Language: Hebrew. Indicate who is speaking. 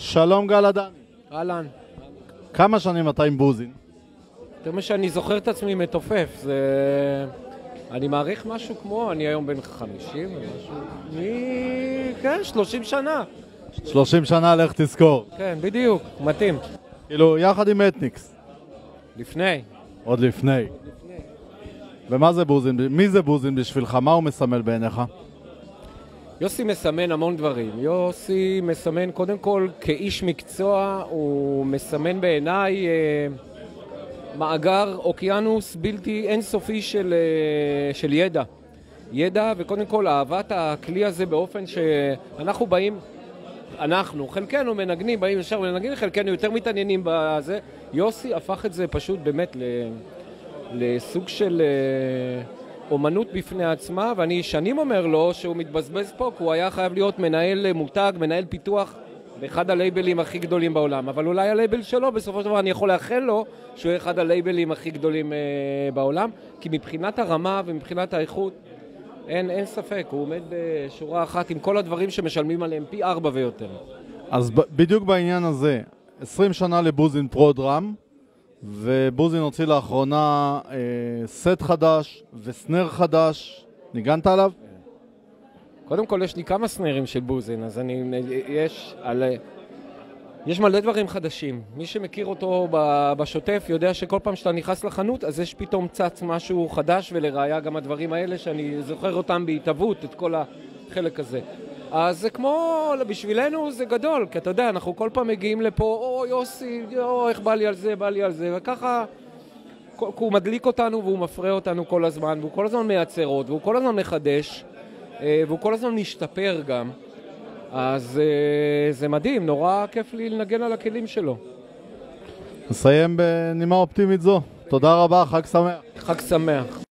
Speaker 1: שלום גל עדני.
Speaker 2: אהלן.
Speaker 1: כמה שנים אתה עם בוזין?
Speaker 2: יותר מה שאני זוכר את עצמי מתופף, זה... אני מעריך משהו כמו, אני היום בן 50 ומשהו, מ... כן, 30 שנה.
Speaker 1: 30 שנה, לך תזכור.
Speaker 2: כן, בדיוק, מתאים.
Speaker 1: כאילו, יחד עם אתניקס.
Speaker 2: לפני.
Speaker 1: עוד לפני. ומה זה בוזין? מי זה בוזין בשבילך? מה הוא מסמל בעיניך?
Speaker 2: יוסי מסמן המון דברים. יוסי מסמן, קודם כל, כאיש מקצוע, הוא מסמן בעיניי אה, מאגר, אוקיינוס בלתי אינסופי של, אה, של ידע. ידע, וקודם כל אהבת הכלי הזה באופן שאנחנו באים, אנחנו, חלקנו מנגנים, באים ישר מנגנים, חלקנו יותר מתעניינים בזה. יוסי הפך את זה פשוט באמת ל, לסוג של... אה, אומנות בפני עצמה, ואני שנים אומר לו שהוא מתבזבז פה, כי הוא היה חייב להיות מנהל מותג, מנהל פיתוח באחד הלייבלים הכי גדולים בעולם. אבל אולי הלייבל שלו, בסופו של דבר אני יכול לאחל לו שהוא יהיה אחד הלייבלים הכי גדולים אה, בעולם, כי מבחינת הרמה ומבחינת האיכות, אין, אין ספק, הוא עומד בשורה אחת עם כל הדברים שמשלמים עליהם פי ארבע ויותר.
Speaker 1: אז ב- בדיוק בעניין הזה, 20 שנה לבוזין פרו דראם, ובוזין הוציא לאחרונה אה, סט חדש וסנר חדש. ניגנת עליו?
Speaker 2: קודם כל, יש לי כמה סנרים של בוזין, אז אני... יש... על... יש מלא דברים חדשים. מי שמכיר אותו בשוטף יודע שכל פעם שאתה נכנס לחנות, אז יש פתאום צץ משהו חדש, ולראיה גם הדברים האלה שאני זוכר אותם בהתהוות, את כל החלק הזה. אז זה כמו, בשבילנו זה גדול, כי אתה יודע, אנחנו כל פעם מגיעים לפה, או יוסי, או איך בא לי על זה, בא לי על זה, וככה... הוא מדליק אותנו והוא מפרה אותנו כל הזמן, והוא כל הזמן מייצר עוד, והוא כל הזמן מחדש, אה, והוא כל הזמן משתפר גם. אז אה, זה מדהים, נורא כיף לי לנגן על הכלים שלו.
Speaker 1: נסיים בנימה אופטימית זו. תודה רבה, חג שמח.
Speaker 2: חג שמח.